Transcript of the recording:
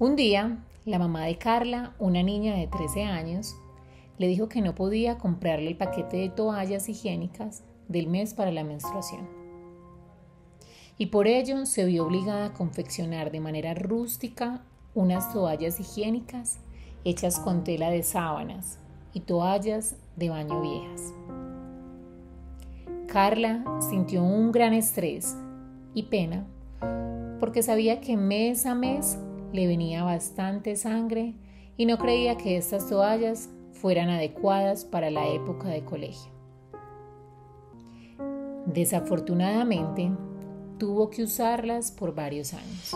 Un día, la mamá de Carla, una niña de 13 años, le dijo que no podía comprarle el paquete de toallas higiénicas del mes para la menstruación. Y por ello se vio obligada a confeccionar de manera rústica unas toallas higiénicas hechas con tela de sábanas y toallas de baño viejas. Carla sintió un gran estrés y pena porque sabía que mes a mes le venía bastante sangre y no creía que estas toallas fueran adecuadas para la época de colegio. Desafortunadamente, tuvo que usarlas por varios años.